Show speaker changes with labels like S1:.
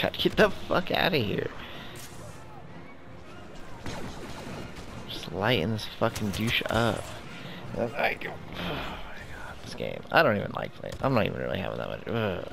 S1: God, get the fuck out of here. Just lighten this fucking douche up. Oh my god, this game. I don't even like playing. I'm not even really having that much. Ugh.